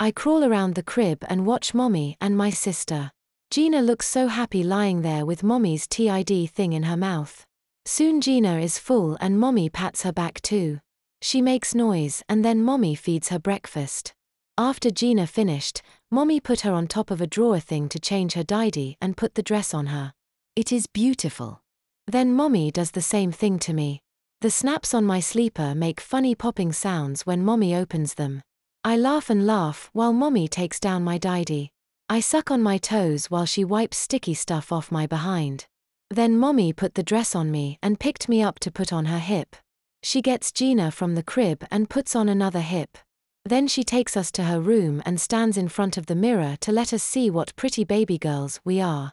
I crawl around the crib and watch mommy and my sister. Gina looks so happy lying there with mommy's TID thing in her mouth. Soon Gina is full and mommy pats her back too. She makes noise and then mommy feeds her breakfast. After Gina finished, mommy put her on top of a drawer thing to change her didy and put the dress on her. It is beautiful. Then mommy does the same thing to me. The snaps on my sleeper make funny popping sounds when mommy opens them. I laugh and laugh while mommy takes down my didy. I suck on my toes while she wipes sticky stuff off my behind. Then mommy put the dress on me and picked me up to put on her hip. She gets Gina from the crib and puts on another hip. Then she takes us to her room and stands in front of the mirror to let us see what pretty baby girls we are.